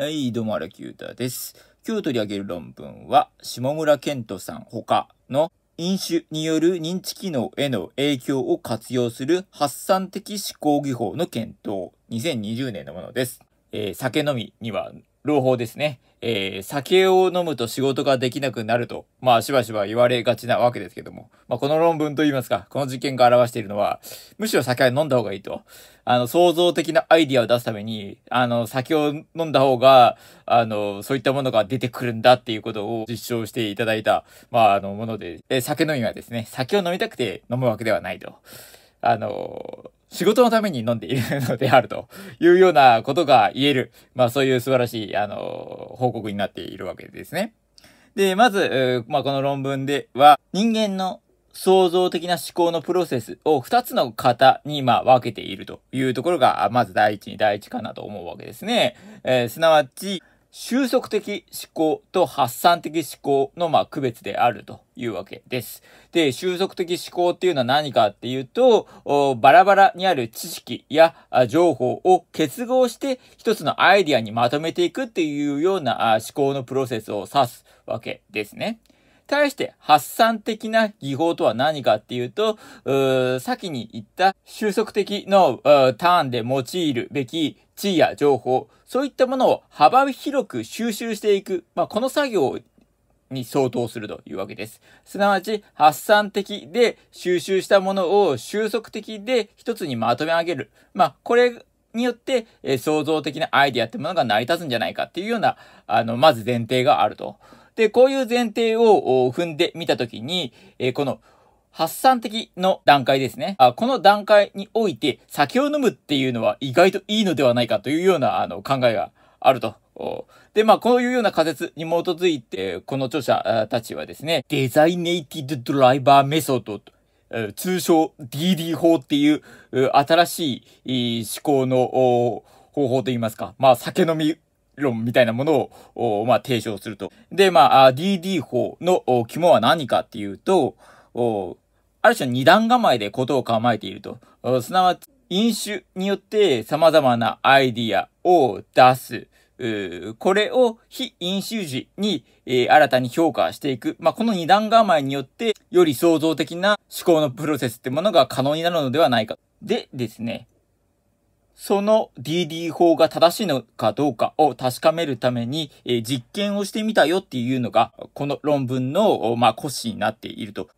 はい、どうも荒木優太です。今日取り上げる論文は、下村健人さん他の飲酒による認知機能への影響を活用する発散的思考技法の検討、2020年のものです。えー、酒飲みには朗報ですね。えー、酒を飲むと仕事ができなくなると、まあしばしば言われがちなわけですけども、まあこの論文といいますか、この実験が表しているのは、むしろ酒は飲んだ方がいいと。あの、創造的なアイディアを出すために、あの、酒を飲んだ方が、あの、そういったものが出てくるんだっていうことを実証していただいた、まああの、もので、えー、酒飲みはですね、酒を飲みたくて飲むわけではないと。あの、仕事のために飲んでいるのであるというようなことが言える、まあそういう素晴らしい、あの、報告になっているわけですね。で、まず、まあこの論文では、人間の創造的な思考のプロセスを2つの型にま分けているというところが、まず第一に第一かなと思うわけですね。えー、すなわち、収束的思考と発散的思考のまあ区別であるというわけです。で、収束的思考っていうのは何かっていうと、バラバラにある知識や情報を結合して一つのアイディアにまとめていくっていうような思考のプロセスを指すわけですね。対して発散的な技法とは何かっていうと、う先に言った収束的のターンで用いるべき地位や情報、そういったものを幅広く収集していく、まあ、この作業に相当するというわけです。すなわち、発散的で収集したものを収束的で一つにまとめ上げる。まあ、これによって、えー、創造的なアイディアってものが成り立つんじゃないかっていうような、あの、まず前提があると。で、こういう前提を踏んでみたときに、えー、この発散的の段階ですね。あこの段階において酒を飲むっていうのは意外といいのではないかというようなあの考えがあると。で、まあ、こういうような仮説に基づいて、この著者たちはですね、デザイネイティドドライバーメソッド通称 DD 法っていう新しい思考の方法といいますか、まあ、酒飲み論みたいなものを、まあ、提唱すると。で、まあ、DD 法の肝は何かっていうと、ある種二段構えでことを構えていると。すなわち、飲酒によって様々なアイディアを出す。これを非飲酒時に、えー、新たに評価していく。まあ、この二段構えによって、より創造的な思考のプロセスってものが可能になるのではないか。でですね、その DD 法が正しいのかどうかを確かめるために、えー、実験をしてみたよっていうのが、この論文の、まあ、骨子になっていると。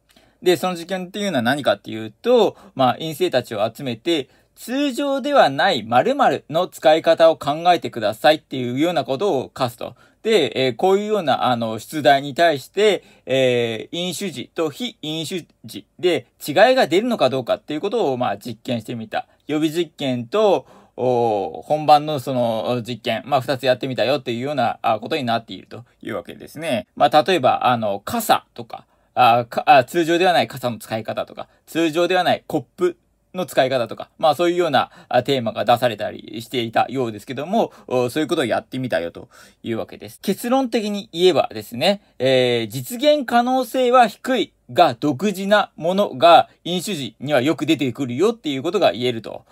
で、その実験っていうのは何かっていうと、まあ、陰性たちを集めて、通常ではない〇〇の使い方を考えてくださいっていうようなことを課すと。で、えー、こういうような、あの、出題に対して、えー、飲酒時と非飲酒時で違いが出るのかどうかっていうことを、まあ、実験してみた。予備実験と、本番のその実験、まあ、二つやってみたよっていうようなことになっているというわけですね。まあ、例えば、あの、傘とか、ああ通常ではない傘の使い方とか、通常ではないコップの使い方とか、まあそういうようなテーマが出されたりしていたようですけども、そういうことをやってみたよというわけです。結論的に言えばですね、えー、実現可能性は低いが独自なものが飲酒時にはよく出てくるよっていうことが言えると。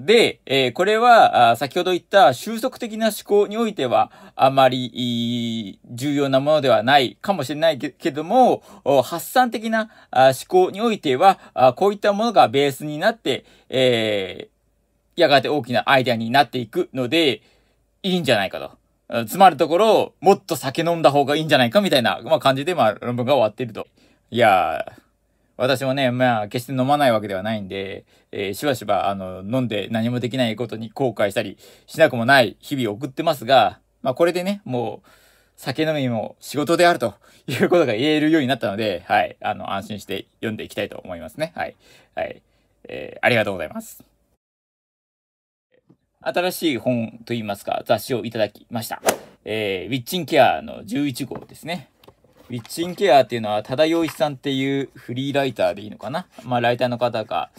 で、えー、これは、先ほど言った収束的な思考においては、あまり重要なものではないかもしれないけども、発散的な思考においては、こういったものがベースになって、えー、やがて大きなアイデアになっていくので、いいんじゃないかと。つまるところ、もっと酒飲んだ方がいいんじゃないかみたいな、まあ、感じで、まあ、論文が終わっていると。いや、私もね、まあ、決して飲まないわけではないんで、えー、しばしば、あの、飲んで何もできないことに後悔したりしなくもない日々を送ってますが、まあ、これでね、もう、酒飲みも仕事であるということが言えるようになったので、はい、あの、安心して読んでいきたいと思いますね。はい。はい。えー、ありがとうございます。新しい本といいますか、雑誌をいただきました。えー、ウィッチンケアの11号ですね。ウィッチンケアっていうのは、多田洋一さんっていうフリーライターでいいのかな？まあ、ライターの方が、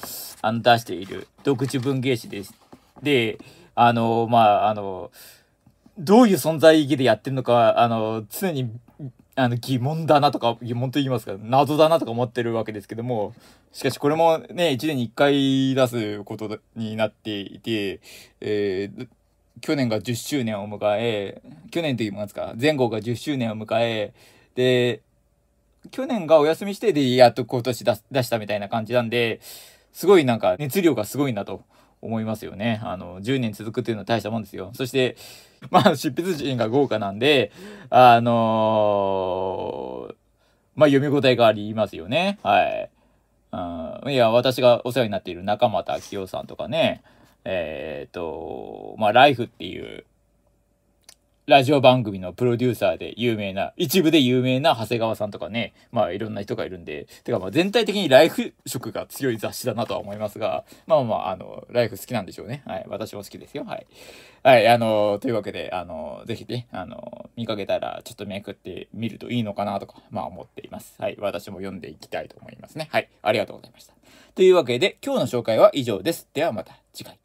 あの、出している独自文芸誌です。で、あの、まあ、あの、どういう存在意義でやってるのか、あの、常に、あの、疑問だなとか、疑問と言いますか、謎だなとか思ってるわけですけども、しかしこれもね、1年に1回出すことになっていて、えー、去年が10周年を迎え、去年と言いますか、前後が10周年を迎え、で、去年がお休みして、で、やっと今年出したみたいな感じなんで、すごいなんか熱量がすごいなと思いますよね。あの、10年続くっていうのは大したもんですよ。そして、まあ、執筆陣が豪華なんで、あのー、まあ、読み応えがありますよね。はい。うん、いや、私がお世話になっている中俣明夫さんとかね、えっ、ー、と、まあ、ライフっていう、ラジオ番組のプロデューサーで有名な、一部で有名な長谷川さんとかね、まあいろんな人がいるんで、てかまあ全体的にライフ色が強い雑誌だなとは思いますが、まあまあ、あの、ライフ好きなんでしょうね。はい。私も好きですよ。はい。はい。あの、というわけで、あの、ぜひね、あの、見かけたらちょっとめくってみるといいのかなとか、まあ思っています。はい。私も読んでいきたいと思いますね。はい。ありがとうございました。というわけで、今日の紹介は以上です。ではまた次回。